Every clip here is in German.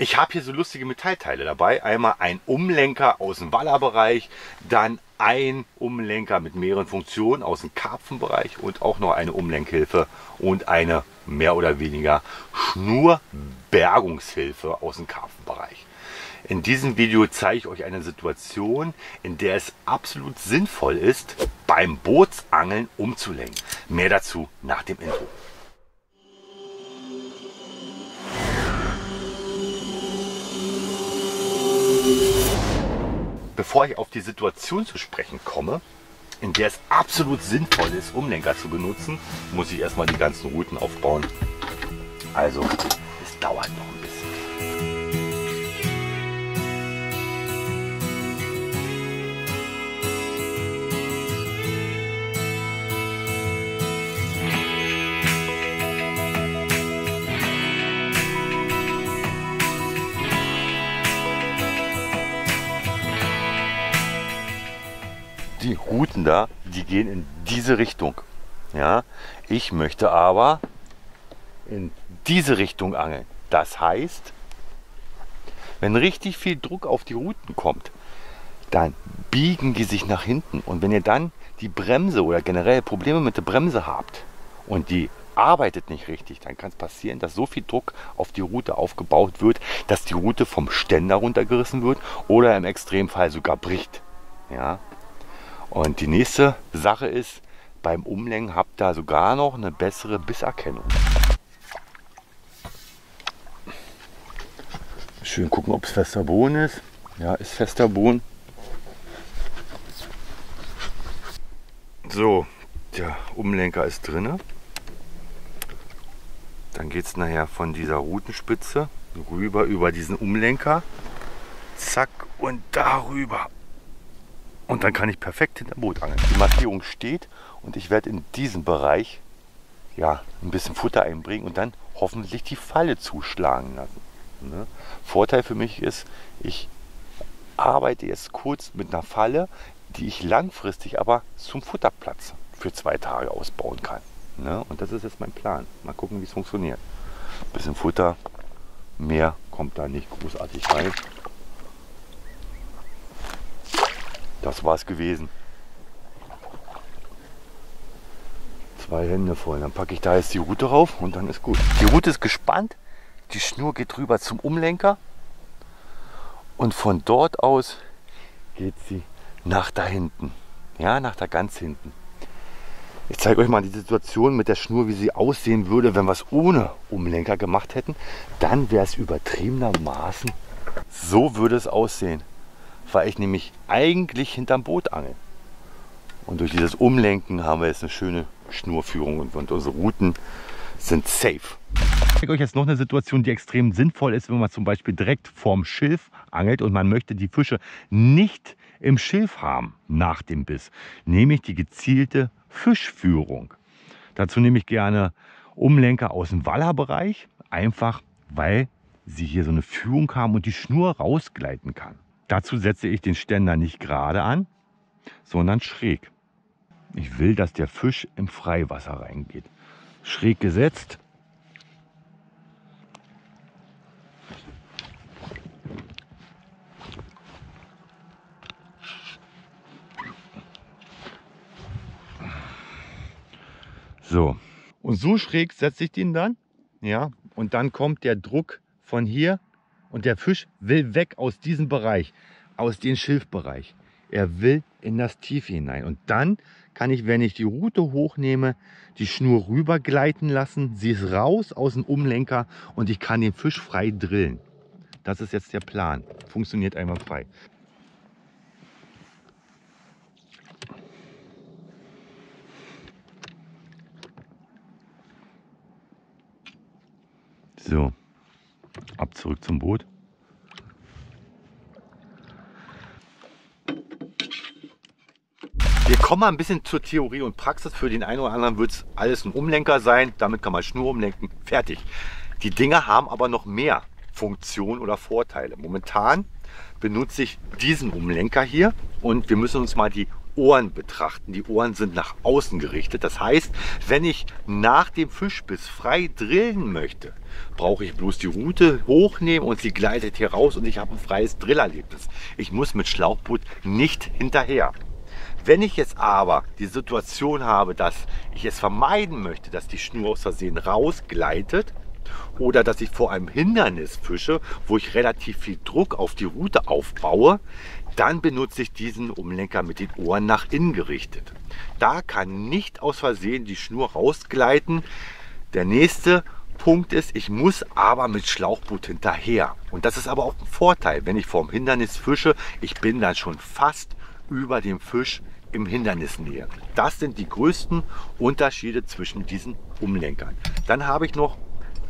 Ich habe hier so lustige Metallteile dabei. Einmal ein Umlenker aus dem Wallerbereich, dann ein Umlenker mit mehreren Funktionen aus dem Karpfenbereich und auch noch eine Umlenkhilfe und eine mehr oder weniger Schnurbergungshilfe aus dem Karpfenbereich. In diesem Video zeige ich euch eine Situation, in der es absolut sinnvoll ist, beim Bootsangeln umzulenken. Mehr dazu nach dem Intro. Bevor ich auf die Situation zu sprechen komme, in der es absolut sinnvoll ist, Umlenker zu benutzen, muss ich erstmal die ganzen Routen aufbauen. Also, es dauert noch ein die Routen da, die gehen in diese Richtung. Ja, ich möchte aber in diese Richtung angeln. Das heißt, wenn richtig viel Druck auf die Routen kommt, dann biegen die sich nach hinten. Und wenn ihr dann die Bremse oder generell Probleme mit der Bremse habt und die arbeitet nicht richtig, dann kann es passieren, dass so viel Druck auf die Route aufgebaut wird, dass die Route vom Ständer runtergerissen wird oder im Extremfall sogar bricht. Ja, und die nächste Sache ist, beim Umlenken habt ihr sogar noch eine bessere Bisserkennung. Schön gucken, ob es fester Boden ist. Ja, ist fester Boden. So, der Umlenker ist drin. Dann geht es nachher von dieser Routenspitze rüber über diesen Umlenker. Zack und darüber. Und dann kann ich perfekt hinterm Boot angeln. Die Markierung steht und ich werde in diesem Bereich ja, ein bisschen Futter einbringen und dann hoffentlich die Falle zuschlagen lassen. Ne? Vorteil für mich ist, ich arbeite jetzt kurz mit einer Falle, die ich langfristig aber zum Futterplatz für zwei Tage ausbauen kann. Ne? Und das ist jetzt mein Plan. Mal gucken, wie es funktioniert. Ein bisschen Futter, mehr kommt da nicht großartig rein. Das war es gewesen. Zwei Hände voll. Dann packe ich da jetzt die Route rauf und dann ist gut. Die Route ist gespannt. Die Schnur geht rüber zum Umlenker. Und von dort aus geht sie nach da hinten. Ja, nach da ganz hinten. Ich zeige euch mal die Situation mit der Schnur, wie sie aussehen würde, wenn wir es ohne Umlenker gemacht hätten. Dann wäre es übertriebenermaßen. So würde es aussehen weil ich nämlich eigentlich hinterm Boot angel. Und durch dieses Umlenken haben wir jetzt eine schöne Schnurführung und, und unsere Routen sind safe. Ich zeige euch jetzt noch eine Situation, die extrem sinnvoll ist, wenn man zum Beispiel direkt vorm Schilf angelt und man möchte die Fische nicht im Schilf haben nach dem Biss, nämlich die gezielte Fischführung. Dazu nehme ich gerne Umlenker aus dem Wallerbereich, einfach weil sie hier so eine Führung haben und die Schnur rausgleiten kann. Dazu setze ich den Ständer nicht gerade an, sondern schräg. Ich will, dass der Fisch im Freiwasser reingeht. Schräg gesetzt. So, und so schräg setze ich den dann. Ja, und dann kommt der Druck von hier und der Fisch will weg aus diesem Bereich, aus dem Schilfbereich. Er will in das Tiefe hinein. Und dann kann ich, wenn ich die Rute hochnehme, die Schnur rüber gleiten lassen. Sie ist raus aus dem Umlenker und ich kann den Fisch frei drillen. Das ist jetzt der Plan. Funktioniert einmal frei. So ab zurück zum Boot. Wir kommen mal ein bisschen zur Theorie und Praxis. Für den einen oder anderen wird es alles ein Umlenker sein. Damit kann man Schnur umlenken. Fertig. Die Dinger haben aber noch mehr Funktionen oder Vorteile. Momentan benutze ich diesen Umlenker hier und wir müssen uns mal die Ohren betrachten. Die Ohren sind nach außen gerichtet. Das heißt, wenn ich nach dem Fischbiss frei drillen möchte, brauche ich bloß die Route hochnehmen und sie gleitet hier raus und ich habe ein freies Drillerlebnis. Ich muss mit Schlauchboot nicht hinterher. Wenn ich jetzt aber die Situation habe, dass ich es vermeiden möchte, dass die Schnur aus Versehen rausgleitet oder dass ich vor einem Hindernis fische, wo ich relativ viel Druck auf die Route aufbaue, dann benutze ich diesen Umlenker mit den Ohren nach innen gerichtet. Da kann nicht aus Versehen die Schnur rausgleiten. Der nächste Punkt ist, ich muss aber mit Schlauchboot hinterher. Und das ist aber auch ein Vorteil, wenn ich vorm Hindernis fische. Ich bin dann schon fast über dem Fisch im Hindernisnähe. Das sind die größten Unterschiede zwischen diesen Umlenkern. Dann habe ich noch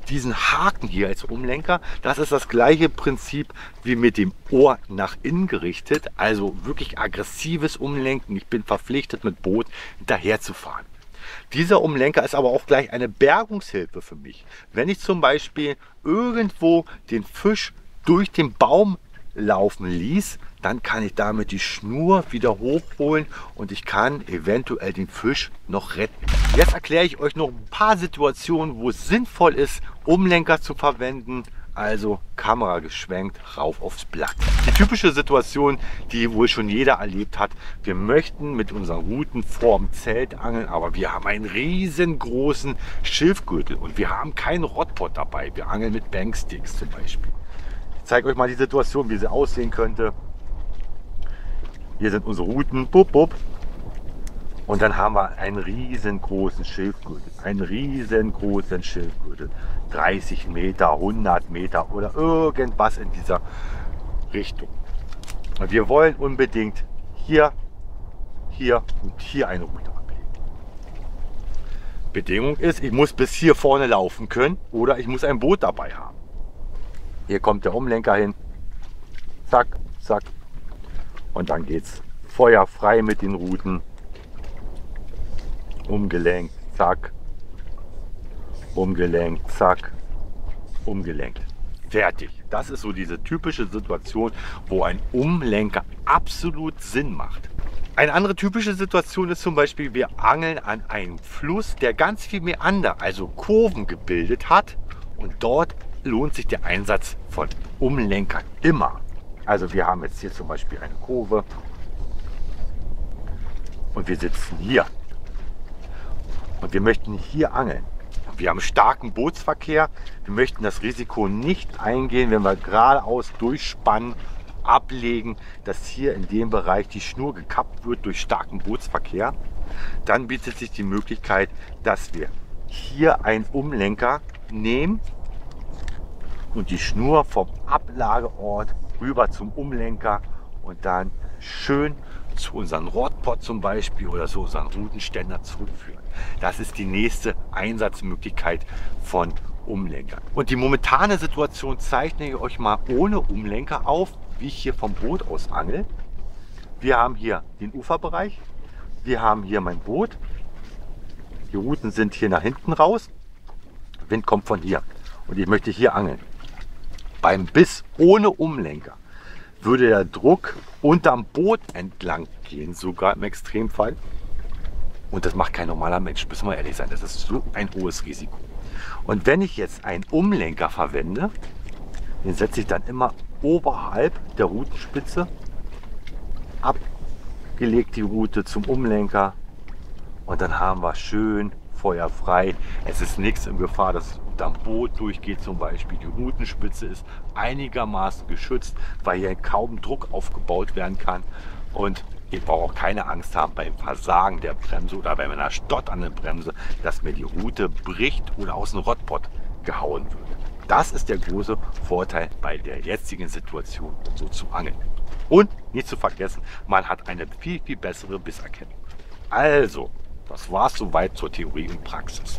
diesen Haken hier als Umlenker. Das ist das gleiche Prinzip wie mit dem Ohr nach innen gerichtet. Also wirklich aggressives Umlenken. Ich bin verpflichtet mit Boot hinterher zu fahren. Dieser Umlenker ist aber auch gleich eine Bergungshilfe für mich. Wenn ich zum Beispiel irgendwo den Fisch durch den Baum laufen ließ, dann kann ich damit die Schnur wieder hochholen und ich kann eventuell den Fisch noch retten. Jetzt erkläre ich euch noch ein paar Situationen, wo es sinnvoll ist, Umlenker zu verwenden. Also Kamera geschwenkt, rauf aufs Blatt. Die typische Situation, die wohl schon jeder erlebt hat. Wir möchten mit unseren Routen vorm Zelt angeln, aber wir haben einen riesengroßen Schilfgürtel und wir haben keinen Rotpot dabei. Wir angeln mit Banksticks zum Beispiel. Ich zeige euch mal die Situation, wie sie aussehen könnte. Hier sind unsere Routen. Bup, bup. Und dann haben wir einen riesengroßen Schilfgürtel. Einen riesengroßen Schilfgürtel. 30 Meter, 100 Meter oder irgendwas in dieser Richtung. Und wir wollen unbedingt hier, hier und hier eine Route ablegen. Bedingung ist, ich muss bis hier vorne laufen können oder ich muss ein Boot dabei haben. Hier kommt der Umlenker hin. Zack, zack, und dann geht es feuerfrei mit den Routen. Umgelenkt, zack. Umgelenkt, zack. Umgelenkt. Fertig. Das ist so diese typische Situation, wo ein Umlenker absolut Sinn macht. Eine andere typische Situation ist zum Beispiel, wir angeln an einem Fluss, der ganz viel Meander, also Kurven gebildet hat. Und dort lohnt sich der Einsatz von Umlenkern immer. Also wir haben jetzt hier zum Beispiel eine Kurve und wir sitzen hier. Und wir möchten hier angeln. Wir haben starken Bootsverkehr. Wir möchten das Risiko nicht eingehen, wenn wir geradeaus durchspannen, ablegen, dass hier in dem Bereich die Schnur gekappt wird durch starken Bootsverkehr. Dann bietet sich die Möglichkeit, dass wir hier einen Umlenker nehmen und die Schnur vom Ablageort rüber zum Umlenker und dann schön zu unserem Rotpot zum Beispiel oder so unseren Routenständer zurückführen. Das ist die nächste Einsatzmöglichkeit von Umlenkern. Und die momentane Situation zeichne ich euch mal ohne Umlenker auf, wie ich hier vom Boot aus angel. Wir haben hier den Uferbereich, wir haben hier mein Boot. Die Routen sind hier nach hinten raus. Wind kommt von hier und ich möchte hier angeln beim Biss ohne Umlenker würde der Druck unterm Boot entlang gehen, sogar im Extremfall. Und das macht kein normaler Mensch, müssen wir ehrlich sein. Das ist so ein hohes Risiko. Und wenn ich jetzt einen Umlenker verwende, den setze ich dann immer oberhalb der Routenspitze, abgelegt die Route zum Umlenker und dann haben wir schön feuerfrei. Es ist nichts in Gefahr, dass am Boot durchgeht zum Beispiel. Die Routenspitze ist einigermaßen geschützt, weil hier kaum Druck aufgebaut werden kann. Und ihr braucht auch keine Angst haben beim Versagen der Bremse oder bei einer Stott an der Bremse, dass mir die Route bricht oder aus dem Rottpot gehauen wird. Das ist der große Vorteil bei der jetzigen Situation, so zu angeln. Und nicht zu vergessen, man hat eine viel, viel bessere Bisserkennung. Also, das war's soweit zur Theorie und Praxis.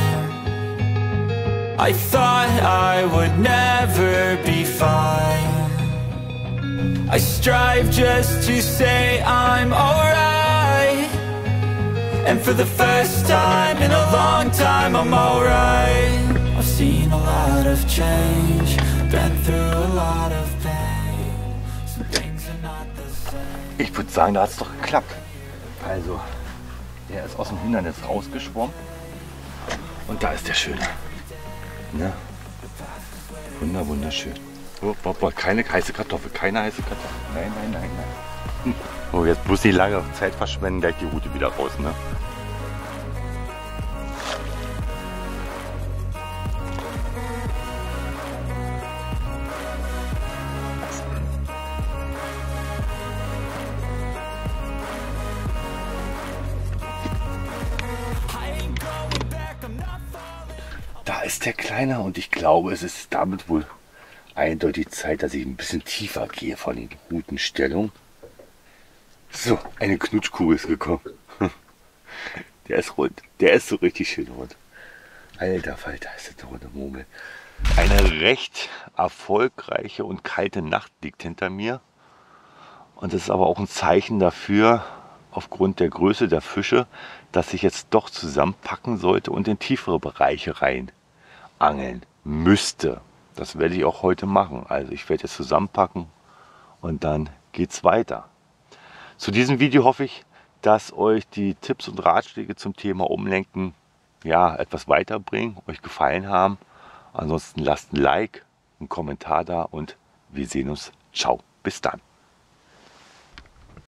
I thought I would never be fine I strive just to say I'm alright And for the first time in a long time I'm alright I've seen a lot of change Been through a lot of pain Some things are not the same Ich würde sagen, da hat es doch geklappt. Also, der ist aus dem Hindernis rausgeschwommen. Und da ist der Schöne. Ne? Wunder, wunderschön. Oh, oh, oh, keine heiße Kartoffel, keine heiße Kartoffel. Nein, nein, nein, nein. Oh, jetzt muss ich lange Zeit verschwenden, gleich die Route wieder raus, ne? Ist der Kleiner und ich glaube, es ist damit wohl eindeutig Zeit, dass ich ein bisschen tiefer gehe von den Routenstellungen. So, eine Knutschkugel ist gekommen. Der ist rund. Der ist so richtig schön rund. Alter Falter, ist das runde Murmel. Eine recht erfolgreiche und kalte Nacht liegt hinter mir. Und das ist aber auch ein Zeichen dafür, aufgrund der Größe der Fische, dass ich jetzt doch zusammenpacken sollte und in tiefere Bereiche rein angeln müsste. Das werde ich auch heute machen. Also ich werde jetzt zusammenpacken und dann geht's weiter. Zu diesem Video hoffe ich, dass euch die Tipps und Ratschläge zum Thema Umlenken ja, etwas weiterbringen, euch gefallen haben. Ansonsten lasst ein Like, einen Kommentar da und wir sehen uns. Ciao, bis dann.